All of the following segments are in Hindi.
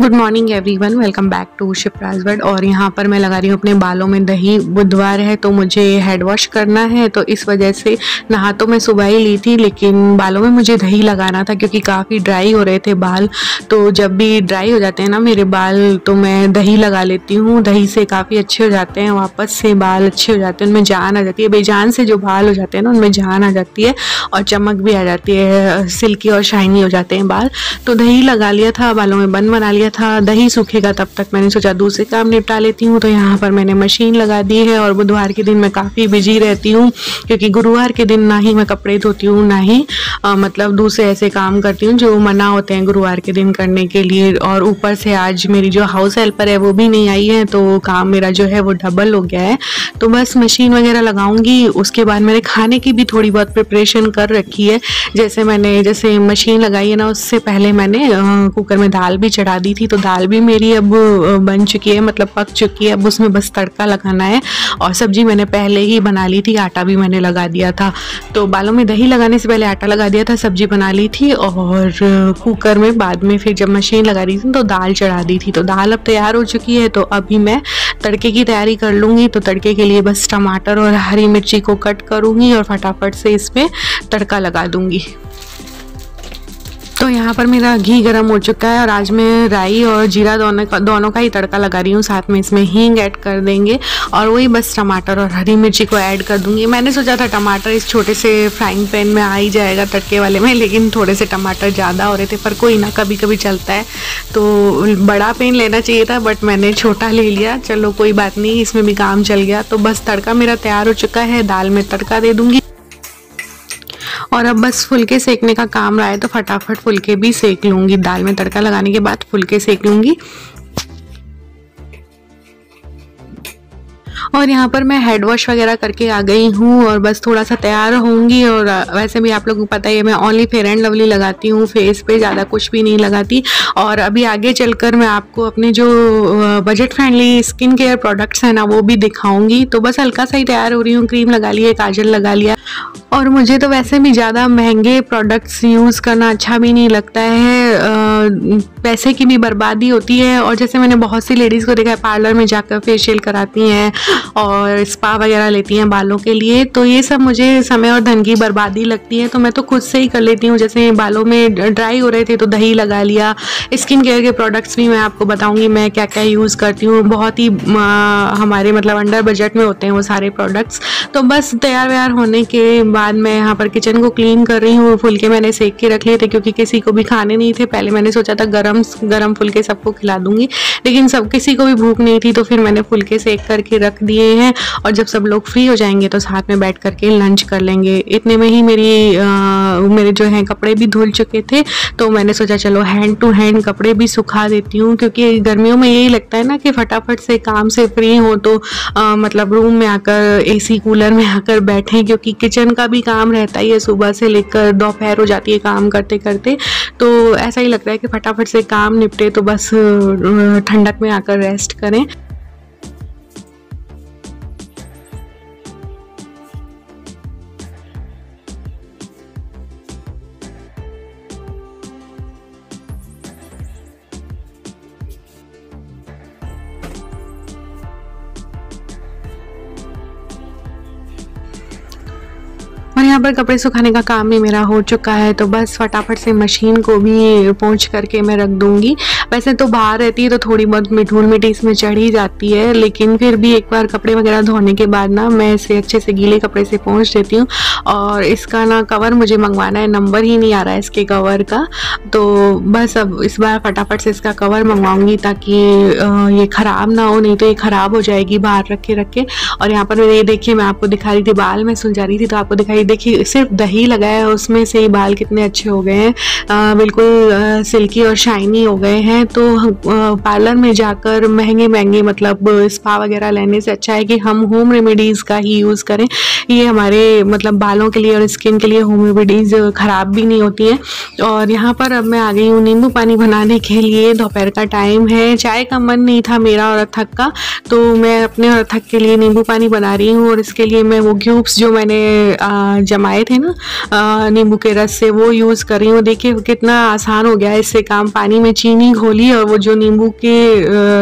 Good morning everyone welcome back to Shipra's world और यहाँ पर मैं लगा रही हूँ अपने बालों में दही बुधवार है तो मुझे हेड वॉश करना है तो इस वजह से नहा तो मैं सुबह ही ली थी, लेकिन बालों में मुझे दही लगाना था क्योंकि काफ़ी ड्राई हो रहे थे बाल। तो जब भी ड्राई हो जाते हैं ना मेरे बाल तो मैं दही लगा लेती हूँ। दही से काफ़ी अच्छे हो जाते हैं, वापस से बाल अच्छे हो जाते हैं, उनमें जान आ जाती है। बेजान से जो बाल हो जाते हैं ना, उनमें जान आ जाती है और चमक भी आ जाती है, सिल्की और शाइनी हो जाते हैं बाल। तो दही लगा लिया था, बालों में बन बना लिया लिया था दही सूखेगा तब तक। मैंने सोचा दूसरे काम निपटा लेती हूँ तो यहाँ पर मैंने मशीन लगा दी है और बुधवार के दिन मैं काफ़ी बिज़ी रहती हूँ क्योंकि गुरुवार के दिन ना ही मैं कपड़े धोती हूँ ना ही आ, मतलब दूसरे ऐसे काम करती हूँ जो मना होते हैं गुरुवार के दिन करने के लिए। और ऊपर से आज मेरी जो हाउस हेल्पर है वो भी नहीं आई है तो काम मेरा जो है वो डबल हो गया है। तो बस मशीन वगैरह लगाऊँगी उसके बाद मैंने खाने की भी थोड़ी बहुत प्रिपरेशन कर रखी है। जैसे मैंने जैसे मशीन लगाई है ना उससे पहले मैंने कुकर में दाल भी चढ़ा दी थी तो दाल भी मेरी अब बन चुकी है मतलब पक चुकी है। अब उसमें बस तड़का लगाना है और सब्ज़ी मैंने पहले ही बना ली थी, आटा भी मैंने लगा दिया था। तो बालों में दही लगाने से पहले आटा लगा दिया था, सब्ज़ी बना ली थी और कुकर में बाद में फिर जब मशीन लगा रही थी तो दाल चढ़ा दी थी। तो दाल अब तैयार हो चुकी है तो अभी मैं तड़के की तैयारी कर लूँगी। तो तड़के के लिए बस टमाटर और हरी मिर्ची को कट करूँगी और फटाफट से इसमें तड़का लगा दूँगी। तो यहाँ पर मेरा घी गर्म हो चुका है और आज मैं राई और जीरा दोनों का दोनों का ही तड़का लगा रही हूँ। साथ में इसमें हींग ऐड कर देंगे और वही बस टमाटर और हरी मिर्ची को ऐड कर दूँगी। मैंने सोचा था टमाटर इस छोटे से फ्राइंग पैन में आ ही जाएगा तड़के वाले में, लेकिन थोड़े से टमाटर ज़्यादा हो रहे थे, पर कोई ना कभी कभी चलता है। तो बड़ा पेन लेना चाहिए था बट मैंने छोटा ले लिया। चलो, कोई बात नहीं, इसमें भी काम चल गया। तो बस तड़का मेरा तैयार हो चुका है, दाल में तड़का दे दूँगी। और अब बस फुलके सेकने का काम रहा है तो फटाफट फुलके भी सेक लूँगी। दाल में तड़का लगाने के बाद फुलके सेक लूँगी। और यहाँ पर मैं हेड वॉश वगैरह करके आ गई हूँ और बस थोड़ा सा तैयार होंगी और वैसे भी आप लोगों को पता ही है, मैं ओनली फेयर एंड लवली लगाती हूँ फेस पे ज़्यादा कुछ भी नहीं लगाती। और अभी आगे चलकर मैं आपको अपने जो budget friendly skin care products हैं ना, वो भी दिखाऊँगी। तो बस हल्का सा ही तैयार हो रही हूँ क्रीम लगा लिया, काजल लगा लिया। और मुझे तो वैसे भी ज़्यादा महँगे प्रोडक्ट्स यूज़ करना अच्छा भी नहीं लगता है। पैसे की भी बर्बादी होती है और जैसे मैंने बहुत सी लेडीज़ को देखा है पार्लर में जाकर फेशियल कराती हैं और स्पा वगैरह लेती हैं बालों के लिए तो ये सब मुझे समय और धन की बर्बादी लगती है तो मैं तो खुद से ही कर लेती हूँ। जैसे बालों में ड्राई हो रहे थे तो दही लगा लिया। स्किन केयर के प्रोडक्ट्स भी मैं आपको बताऊँगी मैं क्या क्या यूज़ करती हूँ। बहुत ही हमारे मतलब अंडर बजट में होते हैं वो सारे प्रोडक्ट्स तो बस तैयार व्यार होने के बाद मैं यहाँ पर किचन को क्लीन कर रही हूँ। फुलके मैंने सेक के रख लिए थे क्योंकि किसी को भी खाने नहीं थे, पहले मैंने सोचा था गरम गरम फुलके सबको खिला दूँगी। लेकिन सब किसी को भी भूख नहीं थी तो फिर मैंने फुलके सेक करके रख दिए हैं। और जब सब लोग फ्री हो जाएँगे तो साथ में बैठ करके लंच कर लेंगे। इतने में ही मेरी आ, मेरे जो हैं कपड़े भी धुल चुके थे तो मैंने सोचा चलो हैंड टू हैंड कपड़े भी सुखा देती हूँ क्योंकि गर्मियों में यही लगता है ना कि फटाफट से काम से फ्री हो तो आ, मतलब रूम में आकर एसी कूलर में आकर बैठें क्योंकि किचन का भी काम रहता ही है। सुबह से लेकर दोपहर हो जाती है काम करते करते तो ऐसा ही लगता है कि फटाफट से काम निपटे तो बस ठंडक में आकर रेस्ट करें। यहाँ पर कपड़े सुखाने का काम भी मेरा हो चुका है तो बस फटाफट से मशीन को भी पहुँच करके मैं रख दूँगी। वैसे तो बाहर रहती है तो थोड़ी बहुत मिठूल मिट्टी इसमें चढ़ ही जाती है, लेकिन फिर भी एक बार कपड़े वगैरह धोने के बाद ना मैं इसे अच्छे से गीले कपड़े से पहुँच देती हूँ। और इसका ना कवर मुझे मंगवाना है, नंबर ही नहीं आ रहा है इसके कवर का। तो बस अब इस बार फटाफट से इसका कवर मंगवाऊँगी ताकि ये ख़राब ना हो, नहीं तो ये ख़राब हो जाएगी बाहर रखे रखे और यहाँ पर ये देखिए मैं आपको दिखा रही थी, बाल में सुलझा रही थी तो आपको दिखाई, देखिए सिर्फ़ दही लगाया है, उसमें से ही बाल कितने अच्छे हो गए हैं। बिल्कुल सिल्की और शाइनी हो गए हैं। तो पार्लर में जाकर महँगे महँगे मतलब स्पा वगैरह लेने से अच्छा है कि हम होम रेमेडीज़ का ही यूज़ करें। ये हमारे मतलब बालों के लिए और स्किन के लिए होम रेमेडीज़ ख़राब भी नहीं होती हैं। और यहाँ पर अब मैं आ गई हूँ नींबू पानी बनाने के लिए। दोपहर का टाइम है। चाय का मन नहीं था मेरा और अथक का। तो मैं अपने और अथक के लिए नींबू पानी बना रही हूँ और इसके लिए मैं वो क्यूब्स जो मैंने जमाए थे ना नींबू के रस से वो यूज़ कर रही हूँ। देखिए कितना आसान हो गया इससे काम। पानी में चीनी घोली और वो जो नींबू के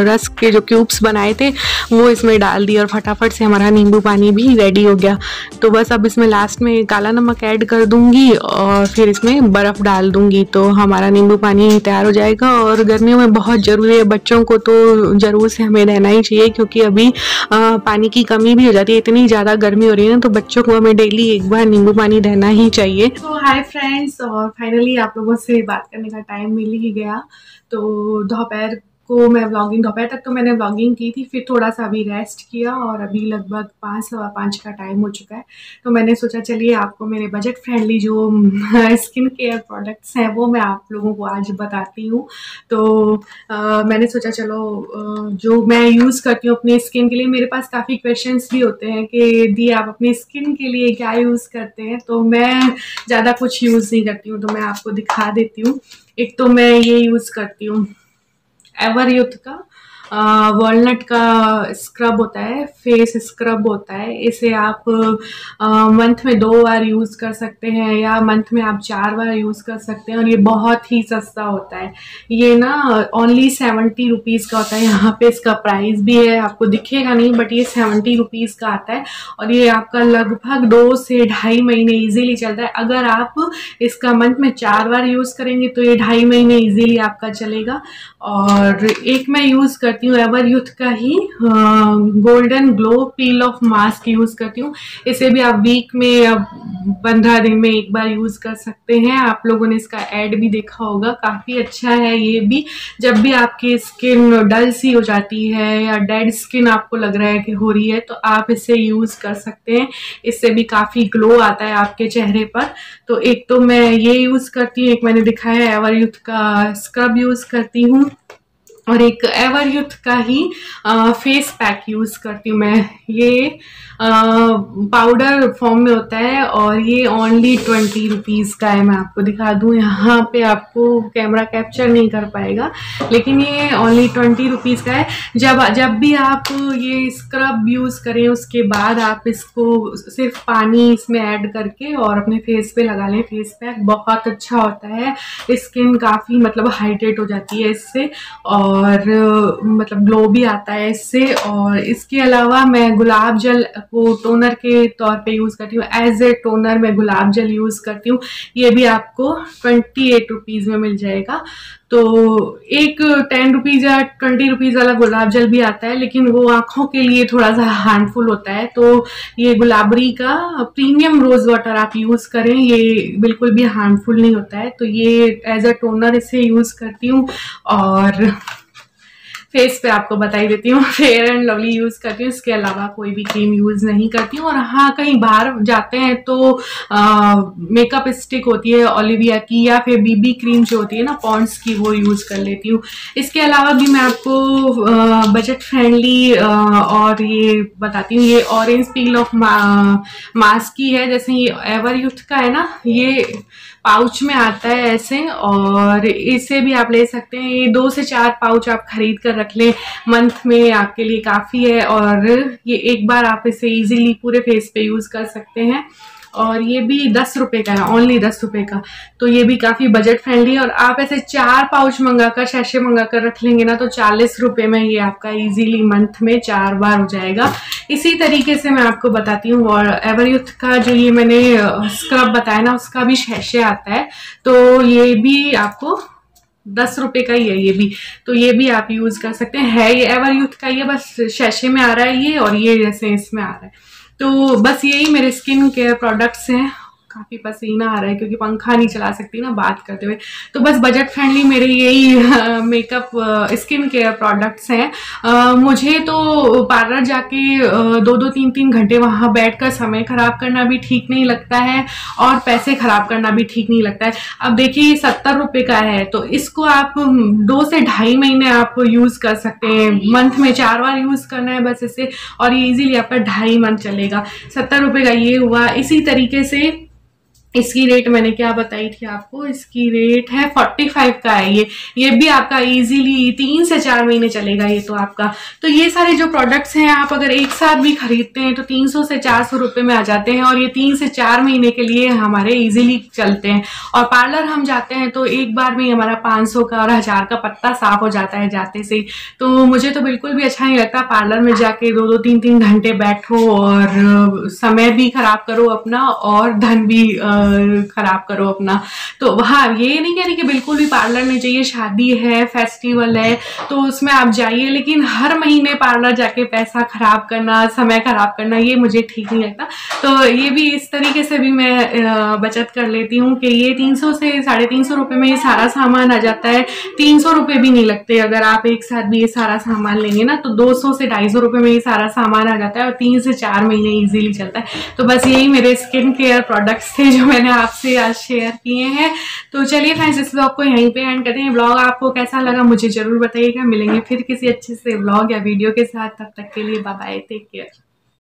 रस के जो क्यूब्स बनाए थे, वो इसमें डाल दिए और फटाफट से हमारा नींबू पानी भी रेडी हो गया। तो बस अब इसमें लास्ट में काला नमक ऐड कर दूँगी और फिर इसमें बर्फ़ डाल दूँगी। तो हमारा नींबू पानी तैयार हो जाएगा और गर्मियों में बहुत ज़रूरी है। बच्चों को तो ज़रूर से हमें रहना ही चाहिए क्योंकि अभी पानी की कमी भी हो जाती है। इतनी ज़्यादा गर्मी हो रही है ना तो बच्चों को हमें डेली एक बार नींबू पानी रहना ही चाहिए। तो हाय फ्रेंड्स और फाइनली आप लोगों से बात करने का टाइम मिल ही गया। तो दोपहर को मैं व्लॉगिंग दोपहर तक तो मैंने व्लॉगिंग की थी फिर थोड़ा सा अभी रेस्ट किया और अभी लगभग पाँच सवा पाँच का टाइम हो चुका है। तो मैंने सोचा चलिए आपको मेरे बजट फ्रेंडली जो स्किन केयर प्रोडक्ट्स हैं वो मैं आप लोगों को आज बताती हूँ। तो आ, मैंने सोचा चलो जो मैं यूज़ करती हूँ अपनी स्किन के लिए मेरे पास काफ़ी क्वेश्चन भी होते हैं कि दी आप अपनी स्किन के लिए क्या यूज़ करते हैं? तो मैं ज़्यादा कुछ यूज़ नहीं करती हूँ तो मैं आपको दिखा देती हूँ। एक तो मैं ये यूज़ करती हूँ एवर यूथ का वॉलनट का स्क्रब होता है फेस स्क्रब होता है, इसे आप मंथ में दो बार यूज़ कर सकते हैं या मंथ में आप चार बार यूज़ कर सकते हैं और ये बहुत ही सस्ता होता है। ये ना ओनली सेवेंटी रुपीज़ का होता है, यहाँ पे इसका प्राइस भी है, आपको दिखेगा नहीं बट ये सेवेंटी रुपीज़ का आता है और ये आपका लगभग दो से ढाई महीने इजीली चलता है। अगर आप इसका मंथ में चार बार यूज़ करेंगे तो ये ढाई महीने इजीली आपका चलेगा और एक मैं यूज़ करती करती हूँ एवर यूथ का ही golden glow peel off mask use करती हूँ। इसे भी आप वीक में या पंद्रह दिन में एक बार यूज़ कर सकते हैं। आप लोगों ने इसका एड भी देखा होगा, काफ़ी अच्छा है ये भी। जब भी आपकी स्किन डल सी हो जाती है या डेड स्किन आपको लग रहा है कि हो रही है तो आप इसे यूज़ कर सकते हैं। इससे भी काफ़ी ग्लो आता है आपके चेहरे पर। तो एक तो मैं ये यूज़ करती हूँ, एक मैंने दिखाया है एवर यूथ का स्क्रब यूज़ करती हूँ। और एक एवर यूथ का ही आ, फेस पैक यूज़ करती हूँ मैं। ये पाउडर फॉर्म में होता है और ये ओनली ट्वेंटी रुपीज़ का है। मैं आपको दिखा दूँ यहाँ पे आपको कैमरा कैप्चर नहीं कर पाएगा लेकिन ये ओनली ट्वेंटी रुपीज़ का है। जब जब भी आप ये स्क्रब यूज़ करें उसके बाद आप इसको सिर्फ़ पानी इसमें ऐड करके और अपने फेस पे लगा लें। फेस पैक बहुत अच्छा होता है। स्किन काफ़ी मतलब हाइड्रेट हो जाती है इससे और मतलब ग्लो भी आता है इससे। और इसके अलावा मैं गुलाब जल को टोनर के तौर पे यूज़ करती हूँ। एज ए टोनर मैं गुलाब जल यूज़ करती हूँ। ये भी आपको ट्वेंटी एट रुपीज़ में मिल जाएगा। तो एक टेन रुपीज़ या ट्वेंटी रुपीज़ वाला गुलाब जल भी आता है, लेकिन वो आँखों के लिए थोड़ा सा हार्मफुल होता है। तो ये गुलाबरी का प्रीमियम रोज़ वाटर आप यूज़ करें, ये बिल्कुल भी हार्मफुल नहीं होता है। तो ये एज अ टोनर इसे यूज़ करती हूँ। और फेस पे आपको बताई देती हूँ फेयर एंड लवली यूज़ करती हूँ, इसके अलावा कोई भी क्रीम यूज़ नहीं करती हूँ। और हाँ कहीं बाहर जाते हैं तो मेकअप स्टिक होती है ओलिविया की या फिर बीबी क्रीम जो होती है ना पॉन्ड्स की वो यूज़ कर लेती हूँ। इसके अलावा भी मैं आपको बजट फ्रेंडली और ये बताती हूँ, ये ऑरेंज पील ऑफ़ मास्क की है, जैसे ये एवर यूथ का है ना, ये पाउच में आता है ऐसे, और इसे भी आप ले सकते हैं। ये दो से चार पाउच आप खरीद कर रख लें। मंथ में आपके लिए काफ़ी है, और ये एक बार आप इसे इजीली पूरे फेस पे यूज़ कर सकते हैं। और ये भी दस रुपए का है ओनली दस रुपए का। तो ये भी काफ़ी बजट फ्रेंडली है और आप ऐसे चार पाउच मंगा कर शैशे मंगा कर रख लेंगे ना तो चालीस रुपए में ये आपका इजीली मंथ में चार बार हो जाएगा। इसी तरीके से मैं आपको बताती हूँ, और एवरयूथ का जो ये मैंने स्क्रब बताया ना, उसका भी शैशे आता है। तो ये भी आपको दस रुपए का ही है ये भी। तो ये भी आप यूज़ कर सकते हैं। है ये एवर यूथ का, ये बस शैशे में आ रहा है ये और ये जैसे इसमें आ रहा है। तो बस यही मेरे स्किन केयर प्रोडक्ट्स हैं। काफ़ी पसीना आ रहा है क्योंकि पंखा नहीं चला सकती ना बात करते हुए। तो बस बजट फ्रेंडली मेरे यही मेकअप स्किन केयर प्रोडक्ट्स हैं। आ, मुझे तो पार्लर जाके दो दो तीन तीन घंटे वहाँ बैठकर समय ख़राब करना भी ठीक नहीं लगता है और पैसे ख़राब करना भी ठीक नहीं लगता है। अब देखिए ये सत्तर रुपये का है तो इसको आप दो से ढाई महीने आप यूज़ कर सकते हैं। मंथ में चार बार यूज़ करना है बस इसे और ये इजीली आपका ढाई मंथ चलेगा। सत्तर रुपये का ये हुआ। इसी तरीके से इसकी रेट मैंने क्या बताई थी आपको? इसकी रेट है फोर्टी फाइव का है ये। ये भी आपका इजीली तीन से चार महीने चलेगा ये तो आपका। तो ये सारे जो प्रोडक्ट्स हैं, आप अगर एक साथ भी खरीदते हैं तो तीन सौ से चार सौ रुपये में आ जाते हैं और ये तीन से चार महीने के लिए हमारे इजीली चलते हैं। और पार्लर हम जाते हैं तो एक बार में हमारा पाँच सौ का और हज़ार का पत्ता साफ़ हो जाता है जाते से। तो मुझे तो बिल्कुल भी अच्छा नहीं लगता पार्लर में जाके दो दो, तीन तीन घंटे बैठो और समय भी खराब करो अपना और धन भी खराब करो अपना। तो हाँ ये नहीं कह रही कि बिल्कुल भी पार्लर नहीं चाहिए, शादी है फेस्टिवल है तो उसमें आप जाइए, लेकिन हर महीने पार्लर जाके पैसा खराब करना, समय खराब करना, ये मुझे ठीक नहीं लगता। तो ये भी इस तरीके से भी मैं बचत कर लेती हूँ कि ये तीन सौ से साढ़े तीन सौ रुपये में ये सारा सामान आ जाता है। तीन सौ रुपये भी नहीं लगते, अगर आप एक साथ भी ये सारा सामान लेंगे ना तो दो सौ से ढाई सौ रुपये में ये सारा सामान आ जाता है और तीन से चार महीने ईजिली चलता है। तो बस यही मेरे स्किन केयर प्रोडक्ट्स थे जो मैंने आपसे आज शेयर किए हैं। तो चलिए फ्रेंड्स इस ब्लॉग को यहीं पे एंड करते हैं। ब्लॉग आपको कैसा लगा मुझे ज़रूर बताइएगा। मिलेंगे फिर किसी अच्छे से ब्लॉग या वीडियो के साथ। तब तक के लिए बाय टेक केयर